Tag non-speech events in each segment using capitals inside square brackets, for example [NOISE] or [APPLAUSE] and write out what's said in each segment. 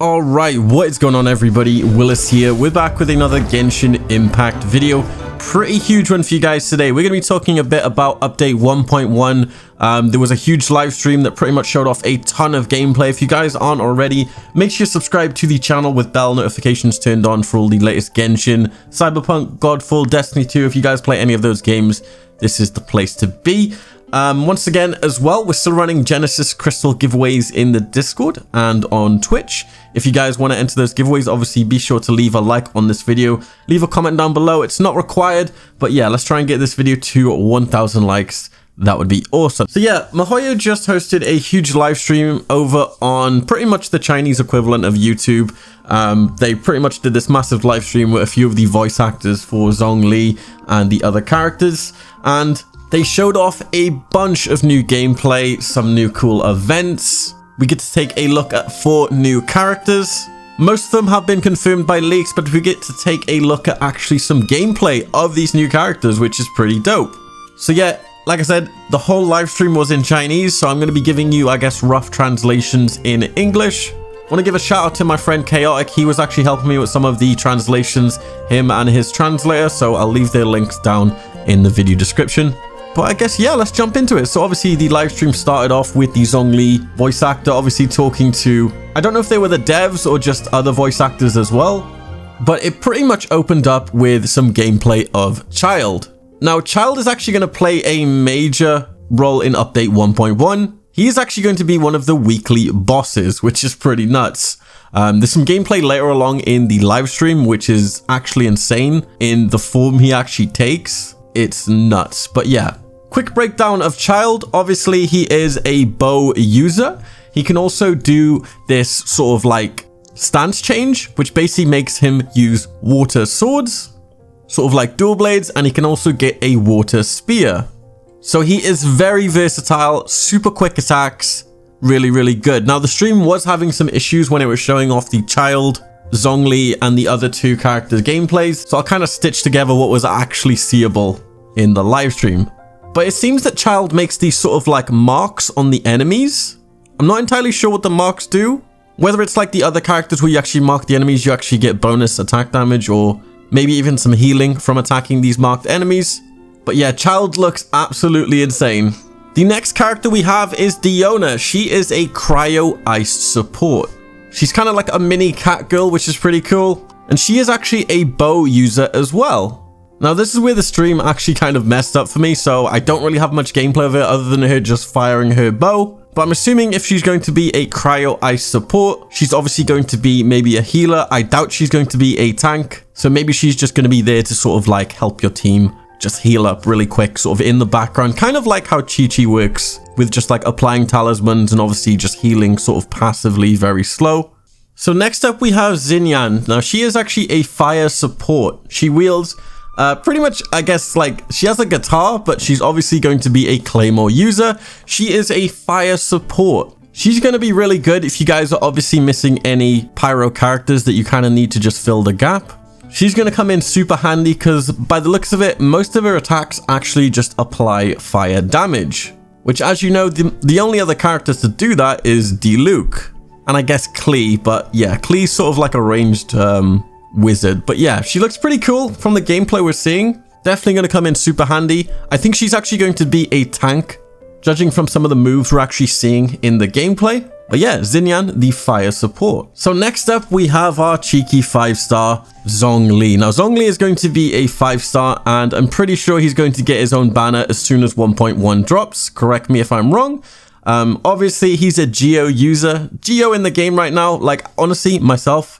Alright, what is going on everybody? Willis here. We're back with another Genshin Impact video. Pretty huge one for you guys today. We're going to be talking a bit about update 1.1. Um, there was a huge live stream that pretty much showed off a ton of gameplay. If you guys aren't already, make sure you subscribe to the channel with bell notifications turned on for all the latest Genshin, Cyberpunk, Godfall, Destiny 2. If you guys play any of those games, this is the place to be. Um, once again, as well, we're still running Genesis Crystal giveaways in the Discord and on Twitch. If you guys want to enter those giveaways, obviously be sure to leave a like on this video. Leave a comment down below. It's not required, but yeah, let's try and get this video to 1,000 likes. That would be awesome. So yeah, miHoYo just hosted a huge live stream over on pretty much the Chinese equivalent of YouTube. Um, they pretty much did this massive live stream with a few of the voice actors for Zhongli and the other characters. And they showed off a bunch of new gameplay, some new cool events. We get to take a look at four new characters. Most of them have been confirmed by leaks, but we get to take a look at actually some gameplay of these new characters, which is pretty dope. So yeah, like I said, the whole live stream was in Chinese, so I'm going to be giving you, I guess, rough translations in English. I want to give a shout out to my friend Chaotic. He was actually helping me with some of the translations, him and his translator, so I'll leave their links down in the video description. But I guess, yeah, let's jump into it. So obviously the live stream started off with the Zhongli voice actor obviously talking to, I don't know if they were the devs or just other voice actors as well. But it pretty much opened up with some gameplay of Childe. Now, Childe is actually going to play a major role in update 1.1. He is actually going to be one of the weekly bosses, which is pretty nuts. Um, there's some gameplay later along in the live stream, which is actually insane in the form he actually takes. It's nuts. But yeah, Quick breakdown of Childe. Obviously, he is a bow user. He can also do this sort of like stance change, which basically makes him use water swords, sort of like dual blades, and he can also get a water spear. So he is very versatile, super quick attacks, really, really good. Now, the stream was having some issues when it was showing off the Childe Zhongli, and the other two characters' gameplays, so I'll kind of stitch together what was actually seeable in the live stream. But it seems that Childe makes these sort of like marks on the enemies. I'm not entirely sure what the marks do. Whether it's like the other characters where you actually mark the enemies, you actually get bonus attack damage or maybe even some healing from attacking these marked enemies. But yeah, Childe looks absolutely insane. The next character we have is Diona. She is a cryo ice support. She's kind of like a mini cat girl, which is pretty cool. And she is actually a bow user as well. Now this is where the stream actually kind of messed up for me, so I don't really have much gameplay of it other than her just firing her bow. But I'm assuming if she's going to be a cryo ice support, she's obviously going to be maybe a healer. I doubt she's going to be a tank. So maybe she's just going to be there to sort of like help your team just heal up really quick, sort of in the background, kind of like how Qiqi works with just like applying talismans and obviously just healing sort of passively very slow. So next up we have Xinyan. Now she is actually a fire support. She wields uh, pretty much, I guess, like, she has a guitar, but she's obviously going to be a Claymore user. She is a fire support. She's going to be really good if you guys are obviously missing any pyro characters that you kind of need to just fill the gap. She's going to come in super handy because by the looks of it, most of her attacks actually just apply fire damage. Which, as you know, the, the only other characters to do that is Diluc. And I guess Klee, but yeah, Klee's sort of like a ranged um, wizard. But yeah, she looks pretty cool from the gameplay we're seeing. Definitely going to come in super handy. I think she's actually going to be a tank, judging from some of the moves we're actually seeing in the gameplay. But yeah, Xinyan, the fire support. So next up, we have our cheeky 5-star Zhongli. Now, Zhongli is going to be a 5-star, and I'm pretty sure he's going to get his own banner as soon as 1.1 drops. Correct me if I'm wrong. Um, obviously, he's a Geo user. Geo in the game right now, like, honestly, myself,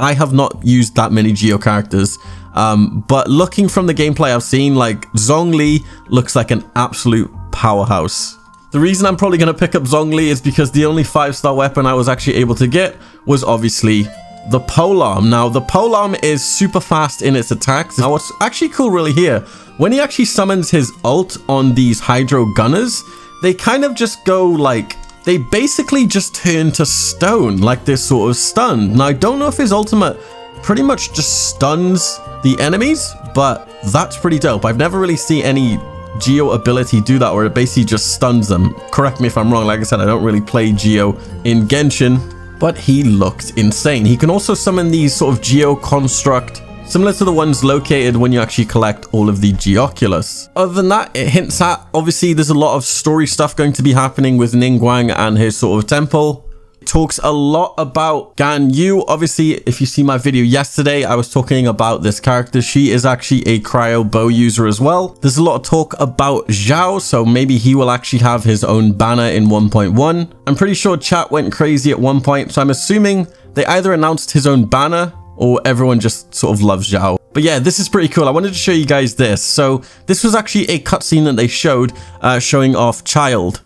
I have not used that many Geo characters. Um, but looking from the gameplay I've seen, like Zhongli looks like an absolute powerhouse. The reason I'm probably going to pick up Zhongli is because the only 5-star weapon I was actually able to get was obviously the polearm. Now, the polearm is super fast in its attacks. Now, what's actually cool really here, when he actually summons his ult on these Hydro Gunners, they kind of just go like they basically just turn to stone, like they're sort of stunned. Now, I don't know if his ultimate pretty much just stuns the enemies, but that's pretty dope. I've never really seen any Geo ability do that, where it basically just stuns them. Correct me if I'm wrong. Like I said, I don't really play Geo in Genshin. but he looked insane. He can also summon these sort of Geo Construct similar to the ones located when you actually collect all of the Geoculus. Other than that, it hints at, obviously, there's a lot of story stuff going to be happening with Ningguang and his sort of temple It talks a lot about Ganyu. Obviously, if you see my video yesterday, I was talking about this character. She is actually a cryo bow user as well. There's a lot of talk about Xiao, so maybe he will actually have his own banner in 1.1. I'm pretty sure chat went crazy at one point, so I'm assuming they either announced his own banner or everyone just sort of loves Xiao. But yeah, this is pretty cool. I wanted to show you guys this. So this was actually a cutscene that they showed uh, showing off Childe.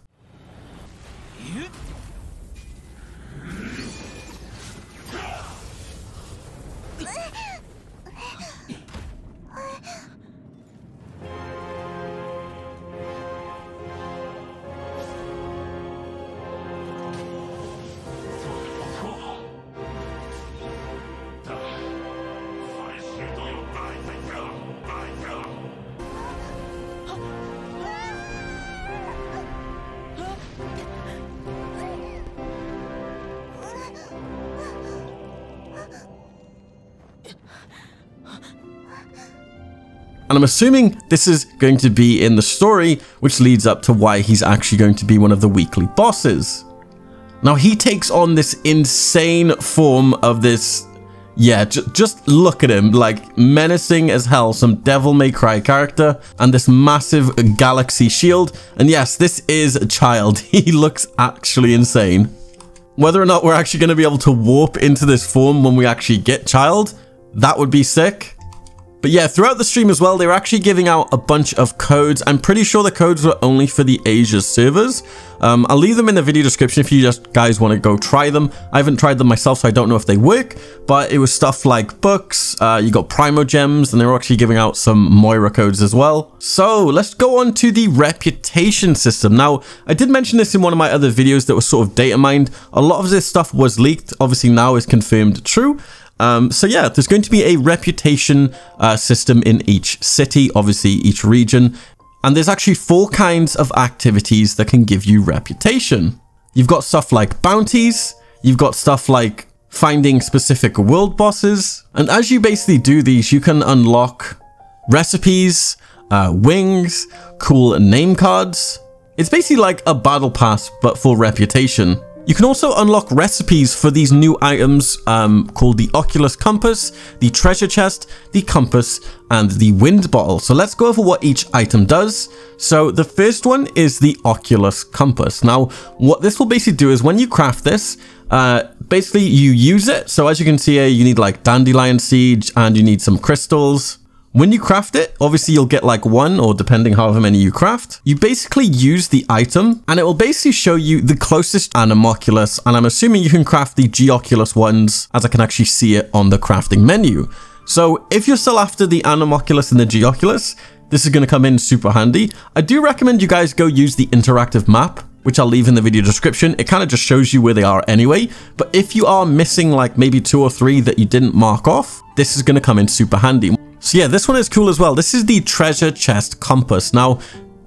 And I'm assuming this is going to be in the story, which leads up to why he's actually going to be one of the weekly bosses. Now, he takes on this insane form of this yeah, just look at him, like menacing as hell, some Devil May Cry character, and this massive galaxy shield. And yes, this is a Childe. [LAUGHS] He looks actually insane. Whether or not we're actually going to be able to warp into this form when we actually get Childe, that would be sick. But yeah, throughout the stream as well, they were actually giving out a bunch of codes. I'm pretty sure the codes were only for the Asia servers. Um, I'll leave them in the video description if you just guys want to go try them. I haven't tried them myself, so I don't know if they work, but it was stuff like books, uh, you got Primogems, and they were actually giving out some Mora codes as well. So let's go on to the reputation system. Now, I did mention this in one of my other videos that was sort of data mined. A lot of this stuff was leaked, obviously now is confirmed true. Um, so yeah, there's going to be a reputation uh, system in each city, obviously each region. And there's actually four kinds of activities that can give you reputation. You've got stuff like bounties, you've got stuff like finding specific world bosses. And as you basically do these, you can unlock recipes, uh, wings, cool name cards. It's basically like a battle pass, but for reputation. You can also unlock recipes for these new items um, called the Oculus Compass, the Treasure Chest, the Compass, and the Wind Bottle. So let's go over what each item does. So the first one is the Oculus Compass. Now, what this will basically do is when you craft this, uh, basically you use it. So as you can see here, you need like Dandelion Seed and you need some crystals. When you craft it, obviously you'll get like one or depending however many you craft. You basically use the item and it will basically show you the closest Anemoculus and I'm assuming you can craft the Geoculus ones as I can actually see it on the crafting menu. So if you're still after the Anemoculus and the Geoculus, this is going to come in super handy. I do recommend you guys go use the interactive map which I'll leave in the video description. It kind of just shows you where they are anyway. But if you are missing like maybe two or three that you didn't mark off, this is going to come in super handy. So yeah, this one is cool as well. This is the treasure chest compass. Now,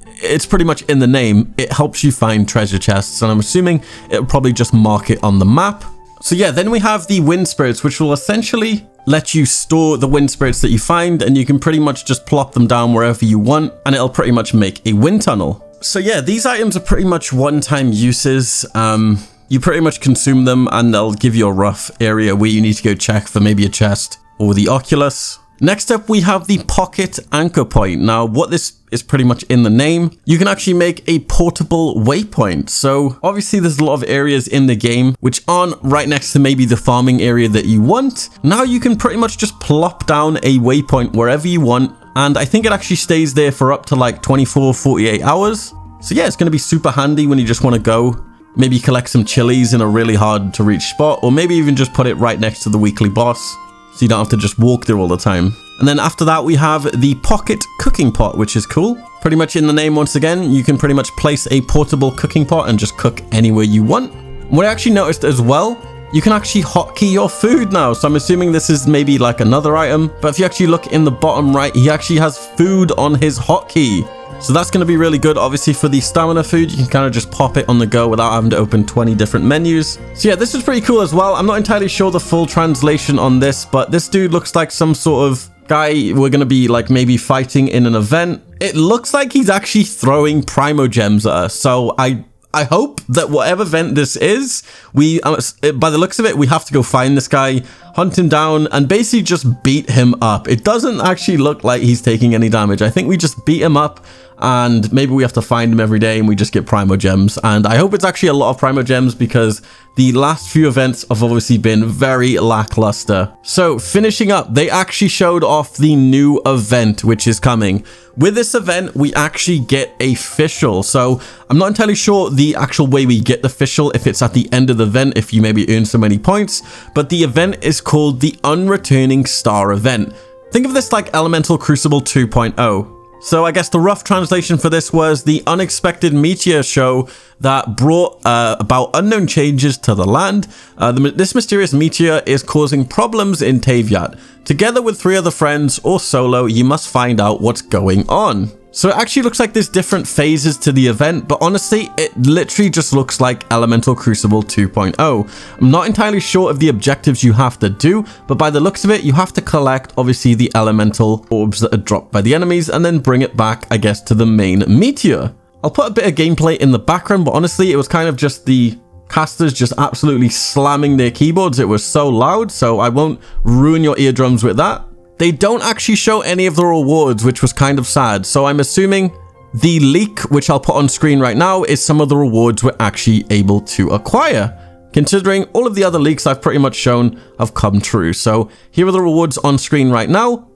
it's pretty much in the name. It helps you find treasure chests, and I'm assuming it'll probably just mark it on the map. So yeah, then we have the wind spirits, which will essentially let you store the wind spirits that you find, and you can pretty much just plop them down wherever you want, and it'll pretty much make a wind tunnel. So yeah, these items are pretty much one-time uses. Um, you pretty much consume them, and they'll give you a rough area where you need to go check for maybe a chest or the Oculus. Next up, we have the Pocket Anchor Point. Now, what this is pretty much in the name, you can actually make a portable waypoint. So obviously there's a lot of areas in the game which aren't right next to maybe the farming area that you want. Now you can pretty much just plop down a waypoint wherever you want. And I think it actually stays there for up to like 24, 48 hours. So yeah, it's going to be super handy when you just want to go maybe collect some chilies in a really hard to reach spot, or maybe even just put it right next to the weekly boss so you don't have to just walk there all the time. And then after that, we have the Pocket Cooking Pot, which is cool. Pretty much in the name once again, you can pretty much place a portable cooking pot and just cook anywhere you want. What I actually noticed as well you can actually hotkey your food now. So I'm assuming this is maybe like another item. But if you actually look in the bottom right, he actually has food on his hotkey. So that's going to be really good. Obviously, for the stamina food, you can kind of just pop it on the go without having to open 20 different menus. So yeah, this is pretty cool as well. I'm not entirely sure the full translation on this, but this dude looks like some sort of guy we're going to be like maybe fighting in an event. It looks like he's actually throwing Primogems at us. So I I hope that whatever event this is, we, uh, by the looks of it, we have to go find this guy, hunt him down, and basically just beat him up. It doesn't actually look like he's taking any damage. I think we just beat him up, and maybe we have to find them every day and we just get Primogems. And I hope it's actually a lot of Primogems because the last few events have obviously been very lackluster. So finishing up, they actually showed off the new event which is coming. With this event, we actually get a fischl. So I'm not entirely sure the actual way we get the fischl, if it's at the end of the event, if you maybe earn so many points, but the event is called the Unreturning Star event. Think of this like Elemental Crucible 2.0. So I guess the rough translation for this was the unexpected meteor show that brought uh, about unknown changes to the land. Uh, the, this mysterious meteor is causing problems in Teyvat. Together with three other friends or solo, you must find out what's going on. So it actually looks like there's different phases to the event, but honestly, it literally just looks like Elemental Crucible 2.0. I'm not entirely sure of the objectives you have to do, but by the looks of it, you have to collect, obviously, the elemental orbs that are dropped by the enemies and then bring it back, I guess, to the main meteor. I'll put a bit of gameplay in the background, but honestly, it was kind of just the casters just absolutely slamming their keyboards. It was so loud, so I won't ruin your eardrums with that. They don't actually show any of the rewards, which was kind of sad. So I'm assuming the leak, which I'll put on screen right now, is some of the rewards we're actually able to acquire. Considering all of the other leaks I've pretty much shown have come true. So here are the rewards on screen right now.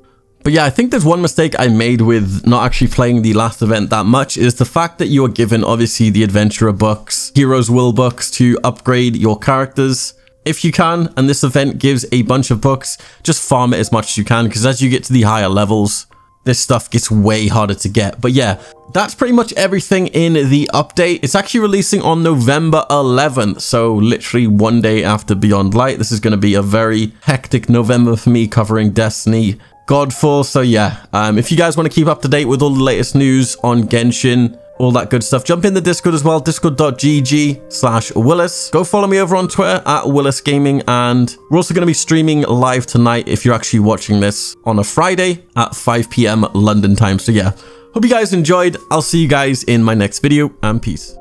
But yeah, I think there's one mistake I made with not actually playing the last event that much is the fact that you are given obviously the adventurer books, Hero's Wit books to upgrade your characters if you can, and this event gives a bunch of books, just farm it as much as you can, because as you get to the higher levels, this stuff gets way harder to get. But yeah, that's pretty much everything in the update. It's actually releasing on November 11th, so literally one day after Beyond Light. This is going to be a very hectic November for me covering Destiny. Godfall, so yeah, um, if you guys want to keep up to date with all the latest news on Genshin, all that good stuff. Jump in the Discord as well, discord.gg slash Willis. Go follow me over on Twitter at Willis Gaming. And we're also going to be streaming live tonight if you're actually watching this on a Friday at 5 p.m. London time. So yeah, hope you guys enjoyed. I'll see you guys in my next video and peace.